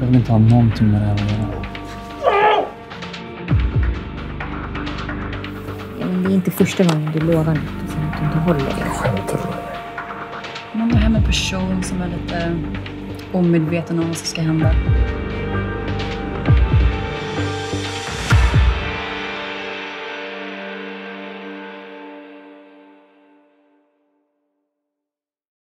Jag vill inte ha någonting med det här att göra. Ja, men det är inte första gången du lovar något och sen att du inte håller det. Skämtar du? Man går hem en person som är lite omedveten om vad som ska hända.